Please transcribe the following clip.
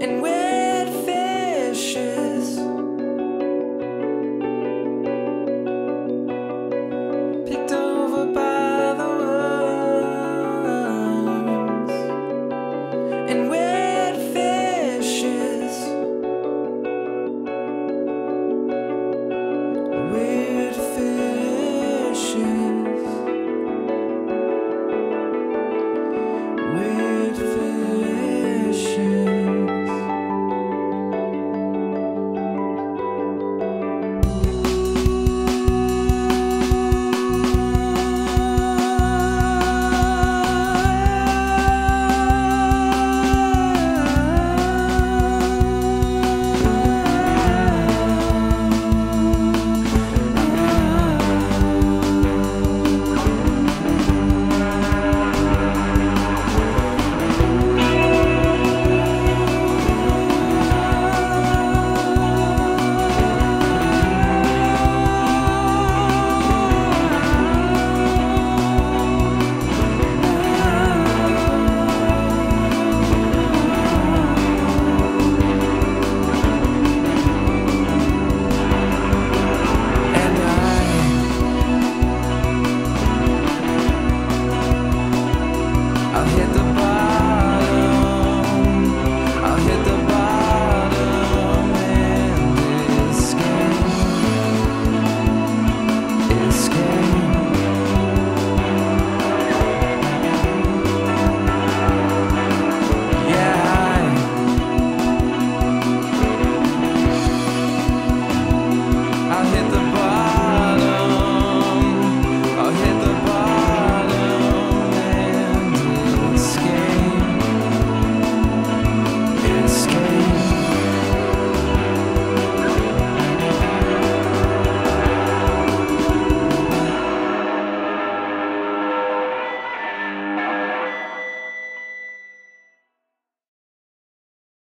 and we're